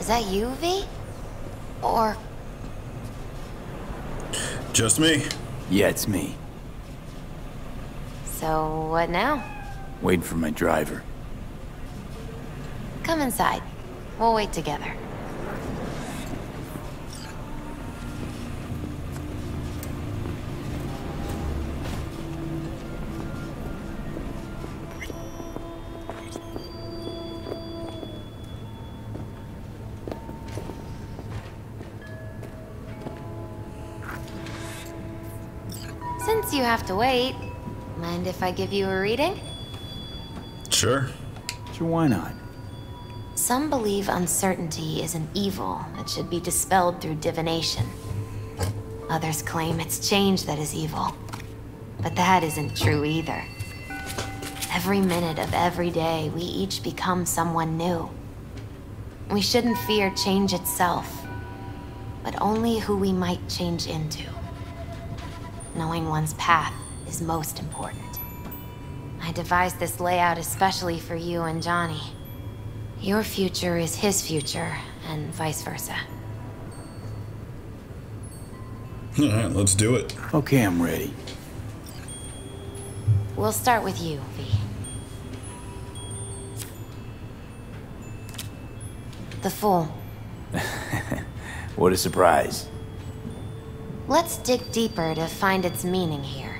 Is that you, V? Or Just me. Yeah, it's me. so what now? Waiting for my driver. Come inside. We'll wait together. Have to wait, mind if I give you a reading? Sure. Sure, why not? Some believe uncertainty is an evil that should be dispelled through divination. Others claim it's change that is evil. But that isn't true either. Every minute of every day, we each become someone new. We shouldn't fear change itself, but only who we might change into. Knowing one's path is most important. I devised this layout especially for you and Johnny. Your future is his future, and vice versa. Alright, let's do it. Okay, I'm ready. We'll start with you, V. The Fool. What a surprise. Let's dig deeper to find its meaning here.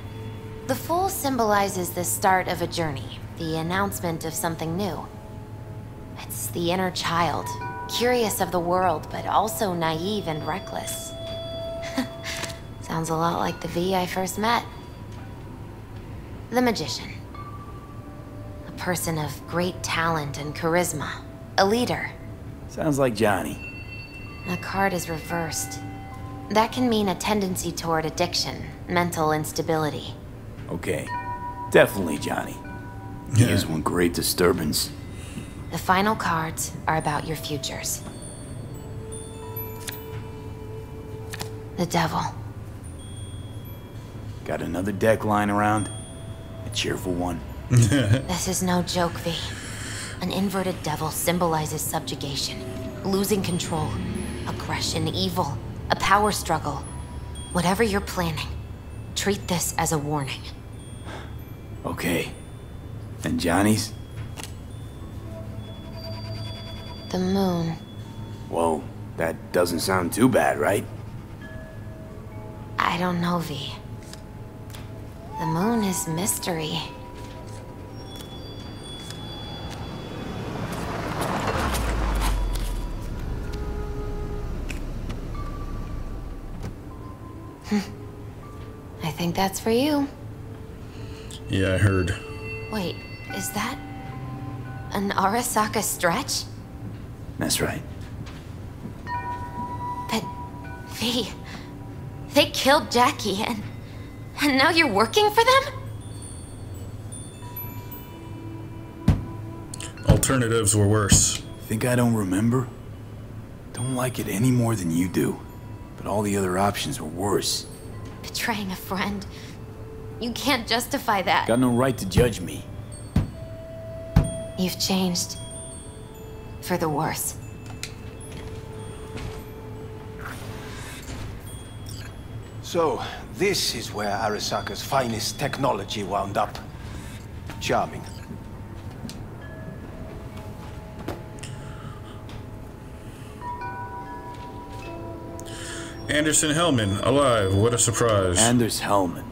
The Fool symbolizes the start of a journey, the announcement of something new. It's the inner child, curious of the world, but also naive and reckless. Sounds a lot like the V I first met. The Magician. A person of great talent and charisma. A leader. Sounds like Johnny. The card is reversed. That can mean a tendency toward addiction, mental instability. Okay. Definitely Johnny. He is one great disturbance. The final cards are about your futures. The Devil. Got another deck lying around? A cheerful one. This is no joke, V. An inverted devil symbolizes subjugation, losing control, aggression, evil, a power struggle. Whatever you're planning, treat this as a warning. Okay. And Johnny's? The moon. Whoa, that doesn't sound too bad, right? I don't know, V. The moon is mystery. Hmm. I think that's for you. Yeah, I heard. Wait, is that an Arasaka stretch? That's right. But V, they killed Jackie and and now you're working for them? Alternatives were worse. Think I don't remember? Don't like it any more than you do. But all the other options were worse. Betraying a friend. You can't justify that. Got no right to judge me. You've changed. For the worse. So, this is where Arasaka's finest technology wound up. Charming. Anderson Hellman, alive. What a surprise. Anders Hellman.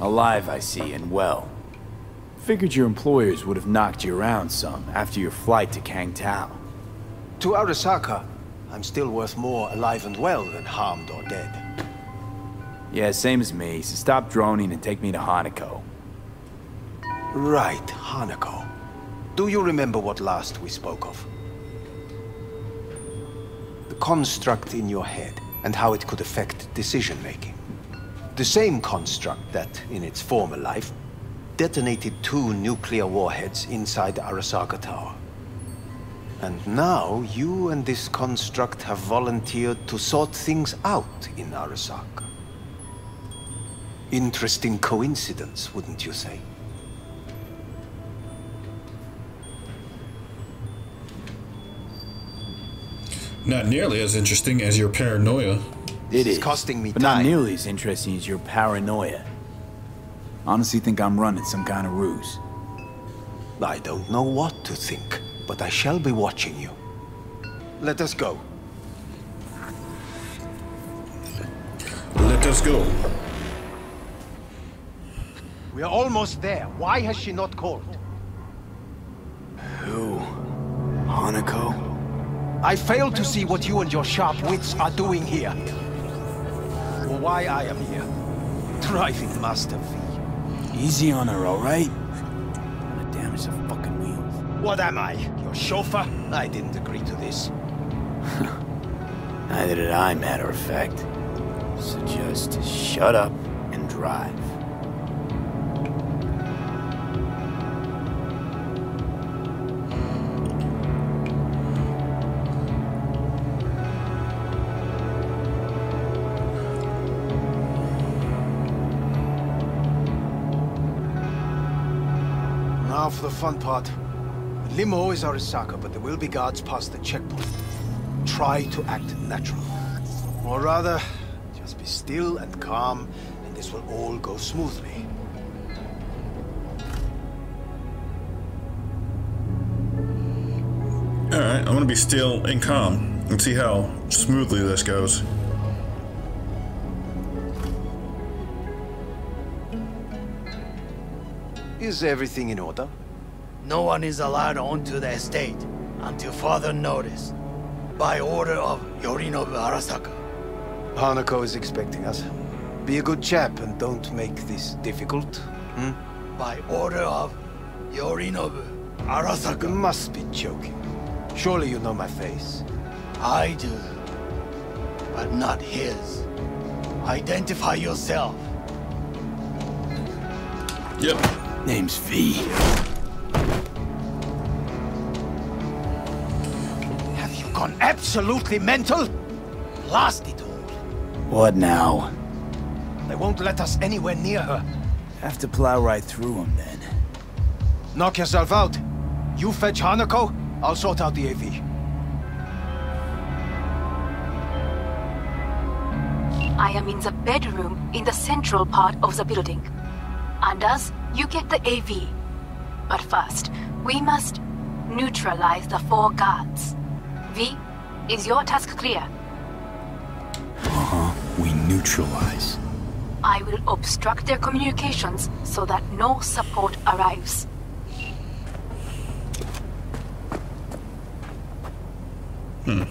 Alive, I see, and well. Figured your employers would have knocked you around some after your flight to Kang Tao. To Arasaka, I'm still worth more alive and well than harmed or dead. Yeah, same as me, so stop droning and take me to Hanako. Right, Hanako. Do you remember what last we spoke of? The construct in your head and how it could affect decision-making. The same construct that, in its former life, detonated two nuclear warheads inside Arasaka Tower. And now you and this construct have volunteered to sort things out in Arasaka. Interesting coincidence, wouldn't you say? Not nearly as interesting as your paranoia. It It's is, costing me but not nearly as interesting as your paranoia. Honestly think I'm running some kind of ruse. I don't know what to think, but I shall be watching you. Let us go. Let us go. We are almost there. Why has she not called? Who? Hanako? I fail to see what you and your sharp wits are doing here. Or why I am here. Driving Master V. Easy on her, alright? Gonna damage the fucking wheels. What am I? Your chauffeur? I didn't agree to this. Neither did I, matter of fact. So just shut up and drive. The fun part. Limo is our Arasaka, but there will be guards past the checkpoint. Try to act natural. Or rather, just be still and calm, and this will all go smoothly. Alright, I'm gonna be still and calm and see how smoothly this goes. Is everything in order? No one is allowed onto the estate until further notice. By order of Yorinobu Arasaka. Hanako is expecting us. Be a good chap and don't make this difficult. Hmm? By order of Yorinobu You Arasaka. must be joking. Surely you know my face. I do. But not his. Identify yourself. Yep. Name's V. gone absolutely mental? Blast it all. What now? They won't let us anywhere near her. Have to plow right through them then. Knock yourself out. You fetch Hanako, I'll sort out the AV. I am in the bedroom in the central part of the building. Anders, you get the AV. But first, we must neutralize the four guards. V, is your task clear? Uh-huh. We neutralize. I will obstruct their communications so that no support arrives. Hmm.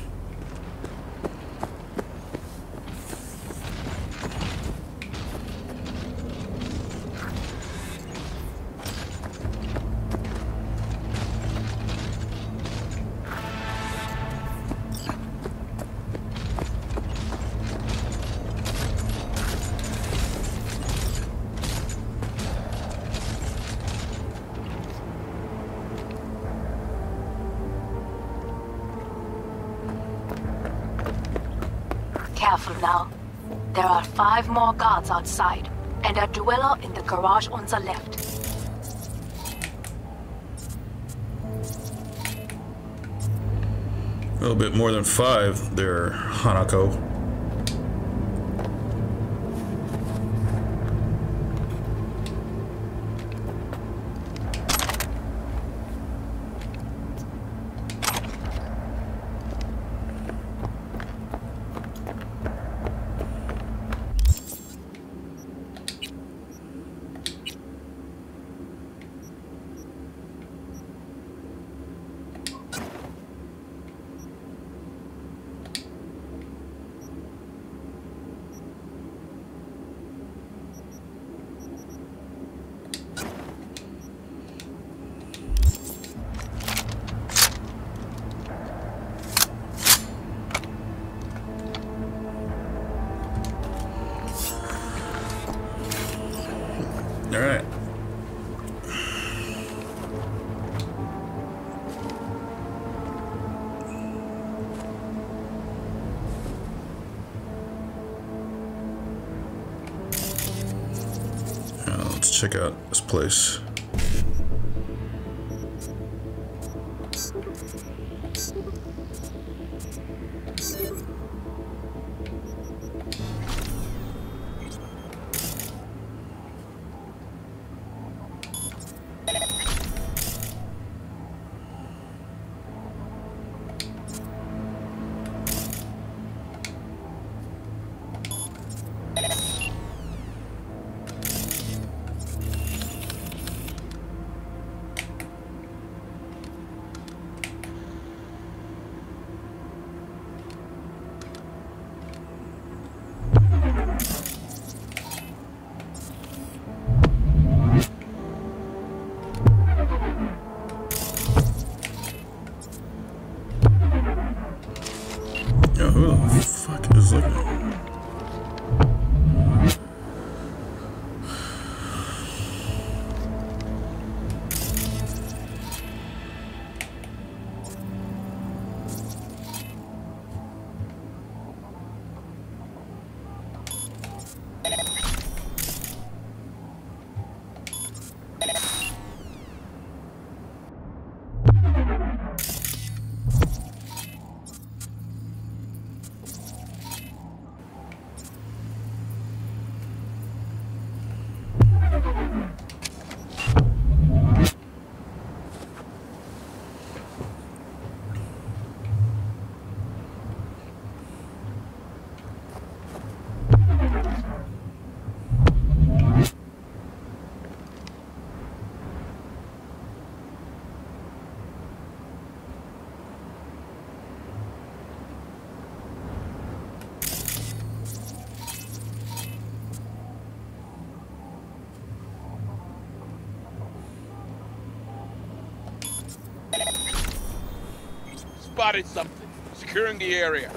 Careful now. There are five more guards outside, and a dweller in the garage on the left. A little bit more than five there, Hanako. All right. check out this place. Spotted something. Securing the area.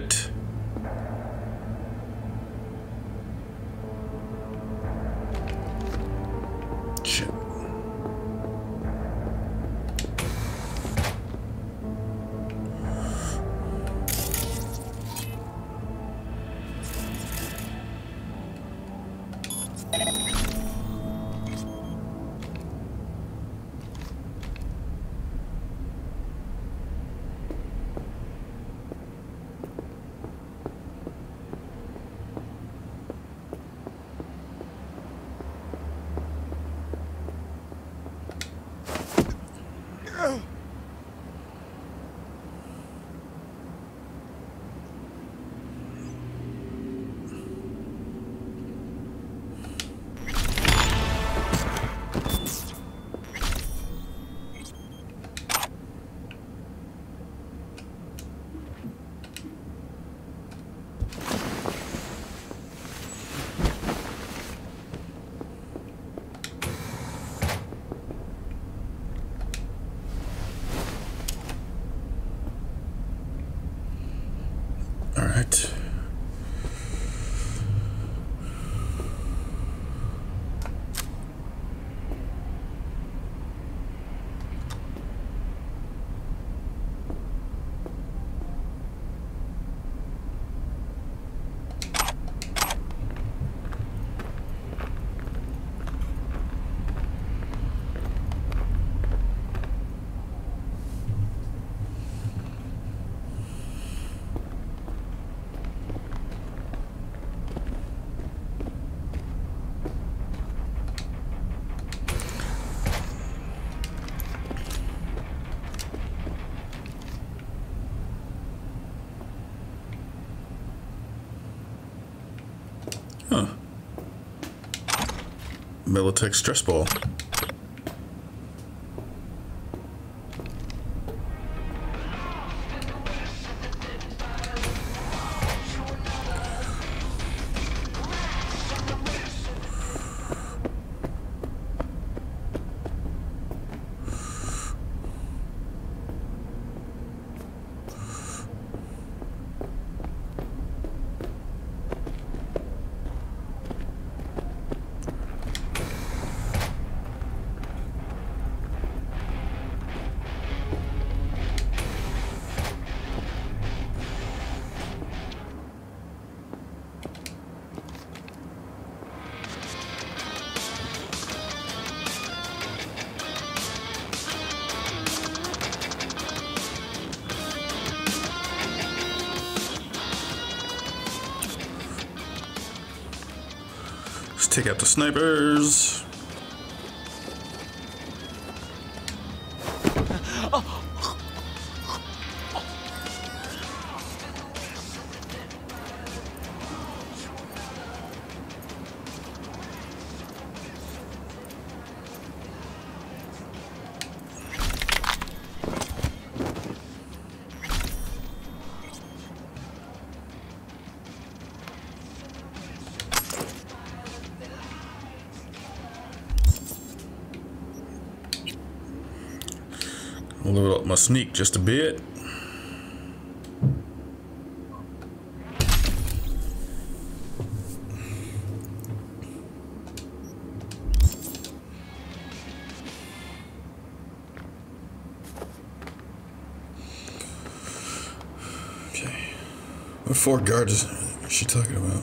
Yet. Militech stress ball. Take out the snipers. Load up my sneak just a bit. Okay. What four guards is she talking about?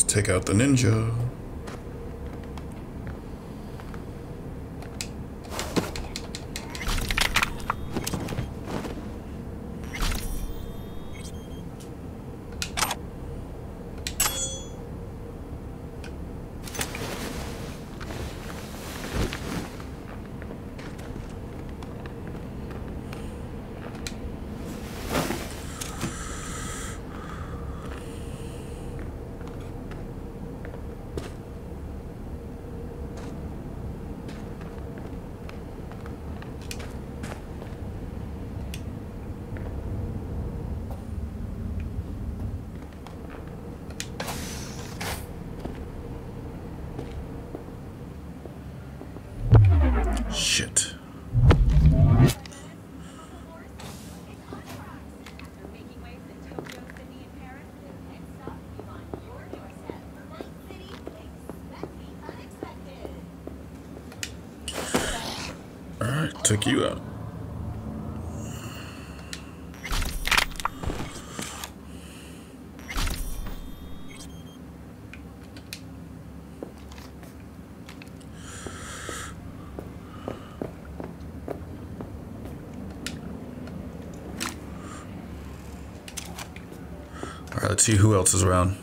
Let's take out the ninja. Shit. Alright, took you out. Alright, let's see who else is around.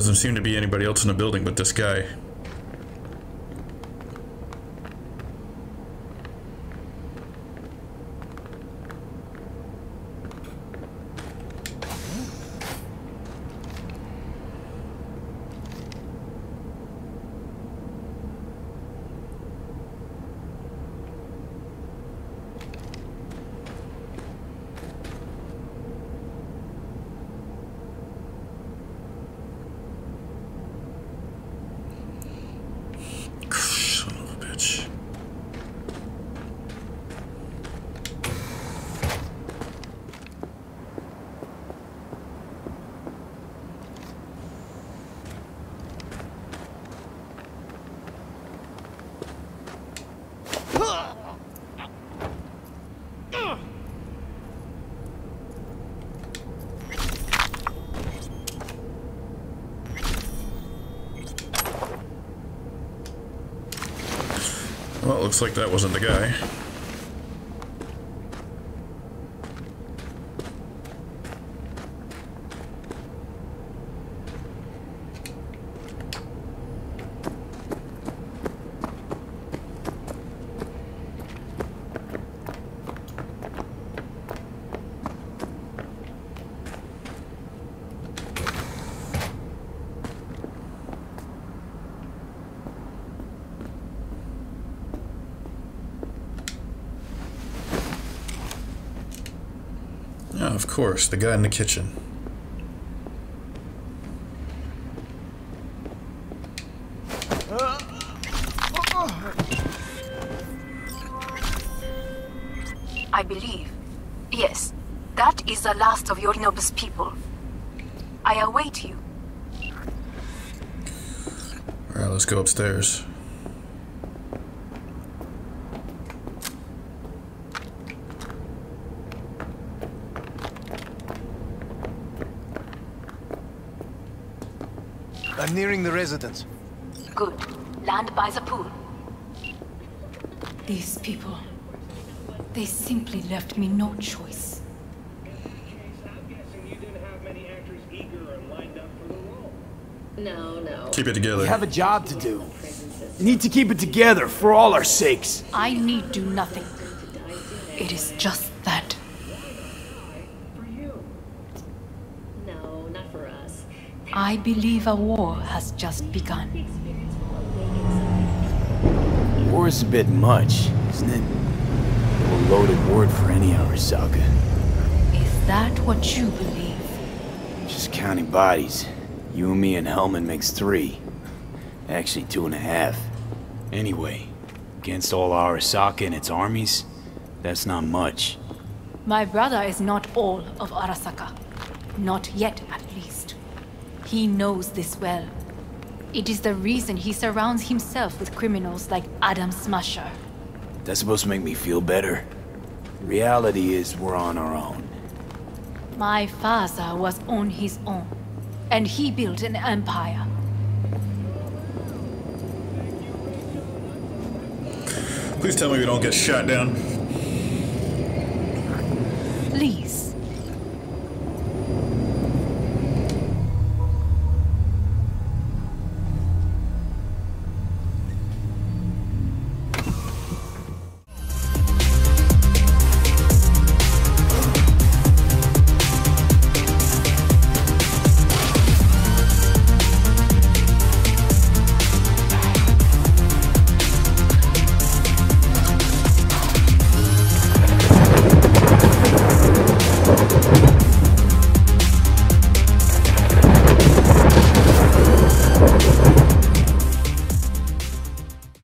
Doesn't seem to be anybody else in the building but this guy. Son of a bitch. Well, it looks like that wasn't the guy. The guy in the kitchen. I believe. Yes, that is the last of Yorinobu's people. I await you. Alright, let's go upstairs. I'm nearing the residence. Good. Land by the pool. These people. They simply left me no choice. No, no. Keep it together. We have a job to do. We need to keep it together for all our sakes. I need do nothing. It is just that. For you. No, not for us. I believe a war has just begun. War is a bit much, isn't it? A loaded word for any Arasaka. Is that what you believe? Just counting bodies. You and me and Hellman makes three. Actually, two and a half. Anyway, against all Arasaka and its armies, that's not much. My brother is not all of Arasaka. Not yet, at least. He knows this well. It is the reason he surrounds himself with criminals like Adam Smasher. That's supposed to make me feel better. Reality is we're on our own. My father was on his own, and he built an empire. Please tell me we don't get shot down. Please,